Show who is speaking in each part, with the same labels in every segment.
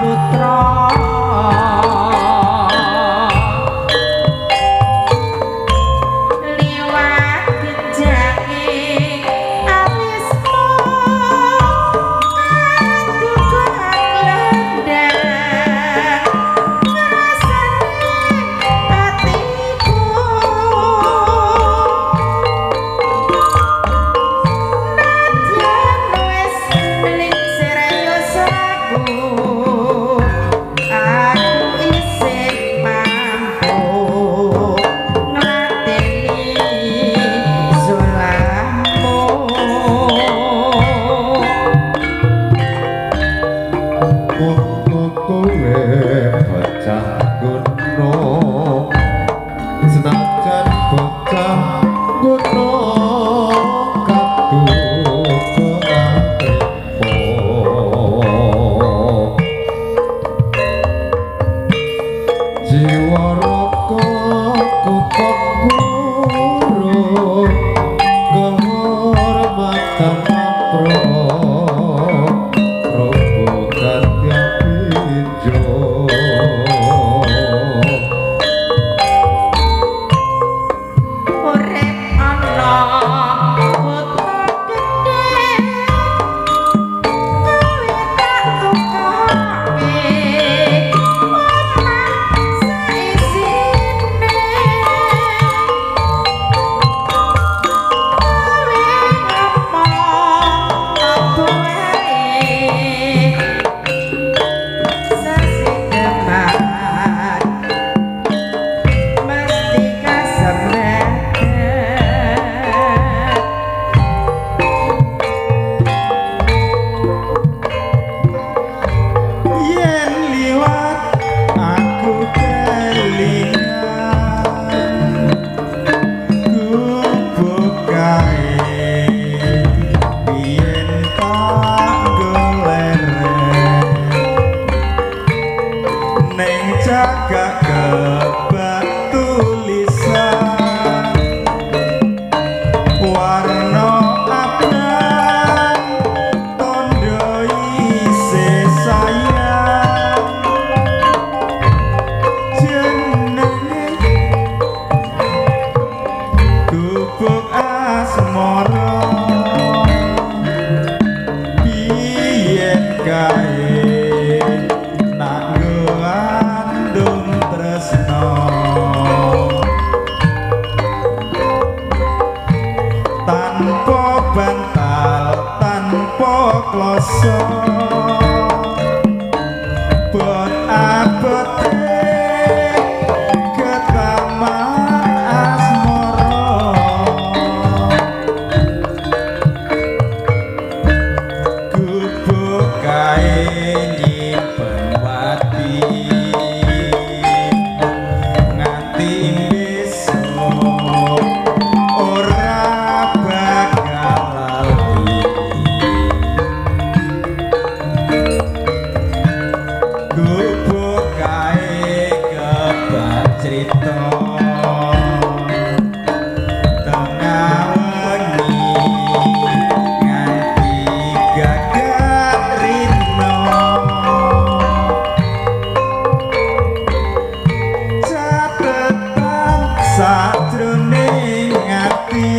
Speaker 1: ពុត្រ
Speaker 2: tanpa
Speaker 3: kloso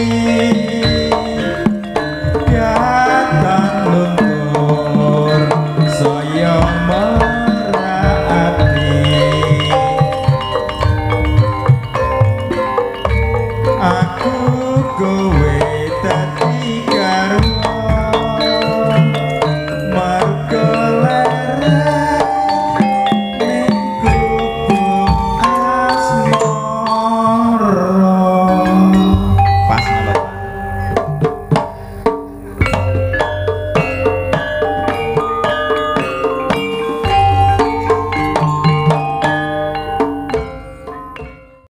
Speaker 3: Amen.